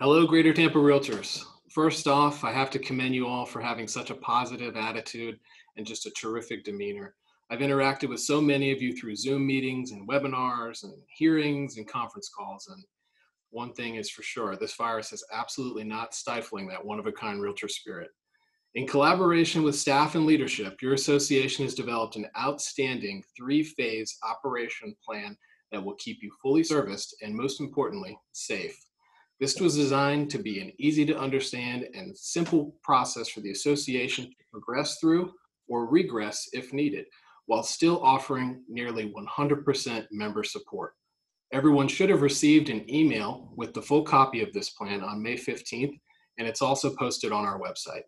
Hello, Greater Tampa Realtors. First off, I have to commend you all for having such a positive attitude and just a terrific demeanor. I've interacted with so many of you through Zoom meetings and webinars and hearings and conference calls. And one thing is for sure this virus is absolutely not stifling that one of a kind realtor spirit. In collaboration with staff and leadership, your association has developed an outstanding three phase operation plan that will keep you fully serviced and, most importantly, safe. This was designed to be an easy to understand and simple process for the association to progress through or regress if needed, while still offering nearly 100% member support. Everyone should have received an email with the full copy of this plan on May 15th, and it's also posted on our website.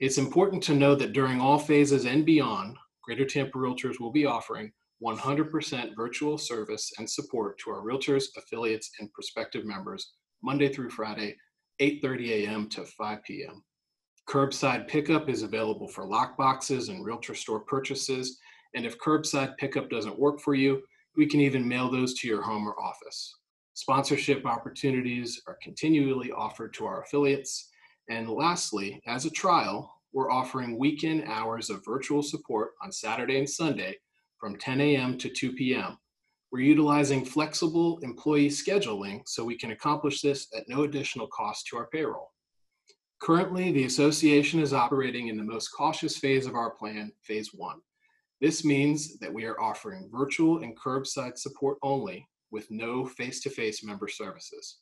It's important to know that during all phases and beyond, Greater Tampa Realtors will be offering 100% virtual service and support to our realtors, affiliates, and prospective members Monday through Friday, 8:30 a.m. to 5 p.m. Curbside pickup is available for lock boxes and realtor store purchases, and if curbside pickup doesn't work for you, we can even mail those to your home or office. Sponsorship opportunities are continually offered to our affiliates. And lastly, as a trial, we're offering weekend hours of virtual support on Saturday and Sunday from 10 a.m. to 2 p.m. We're utilizing flexible employee scheduling so we can accomplish this at no additional cost to our payroll. Currently, the association is operating in the most cautious phase of our plan, phase one. This means that we are offering virtual and curbside support only with no face-to-face member services.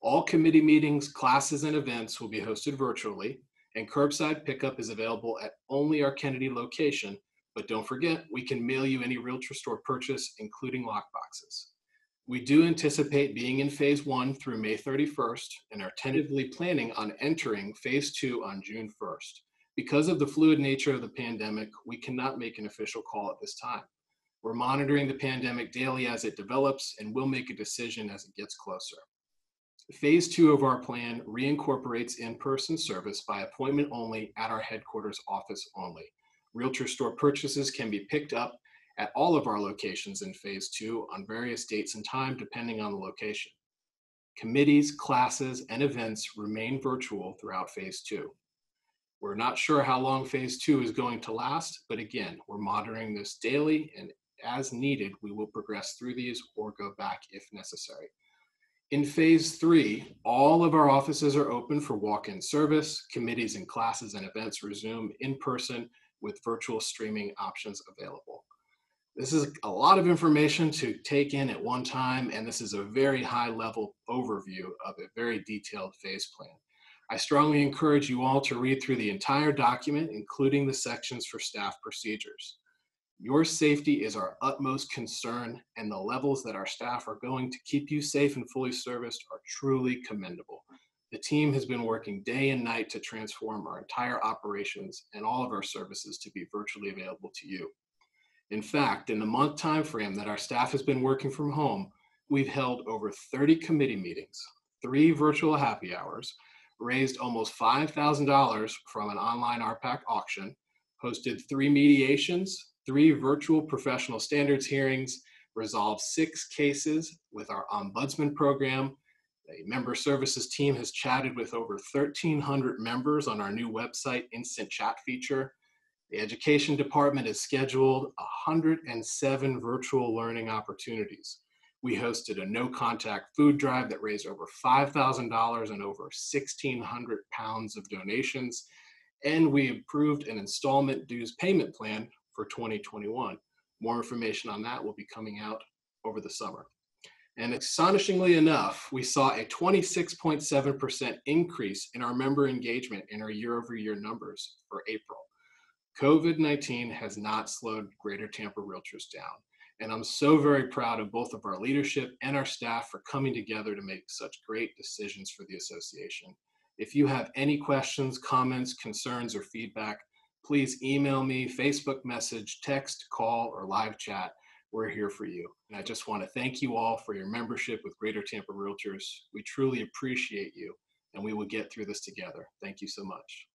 All committee meetings, classes, and events will be hosted virtually, and curbside pickup is available at only our Kennedy location but don't forget, we can mail you any Realtor Store purchase, including lockboxes. We do anticipate being in phase one through May 31st and are tentatively planning on entering phase two on June 1st. Because of the fluid nature of the pandemic, we cannot make an official call at this time. We're monitoring the pandemic daily as it develops and will make a decision as it gets closer. Phase two of our plan reincorporates in person service by appointment only at our headquarters office only. Realtor store purchases can be picked up at all of our locations in phase two on various dates and time depending on the location. Committees, classes, and events remain virtual throughout phase two. We're not sure how long phase two is going to last, but again, we're monitoring this daily and as needed, we will progress through these or go back if necessary. In phase three, all of our offices are open for walk-in service. Committees and classes and events resume in person with virtual streaming options available. This is a lot of information to take in at one time, and this is a very high level overview of a very detailed phase plan. I strongly encourage you all to read through the entire document, including the sections for staff procedures. Your safety is our utmost concern, and the levels that our staff are going to keep you safe and fully serviced are truly commendable. The team has been working day and night to transform our entire operations and all of our services to be virtually available to you. In fact, in the month time frame that our staff has been working from home, we've held over 30 committee meetings, three virtual happy hours, raised almost $5,000 from an online RPAC auction, hosted three mediations, three virtual professional standards hearings, resolved six cases with our ombudsman program, a member services team has chatted with over 1,300 members on our new website instant chat feature. The education department has scheduled 107 virtual learning opportunities. We hosted a no contact food drive that raised over $5,000 and over 1,600 pounds of donations. And we approved an installment dues payment plan for 2021. More information on that will be coming out over the summer. And astonishingly enough, we saw a 26.7% increase in our member engagement in our year over year numbers for April. COVID 19 has not slowed Greater Tampa Realtors down. And I'm so very proud of both of our leadership and our staff for coming together to make such great decisions for the association. If you have any questions, comments, concerns, or feedback, please email me, Facebook message, text, call, or live chat we're here for you. And I just want to thank you all for your membership with Greater Tampa Realtors. We truly appreciate you, and we will get through this together. Thank you so much.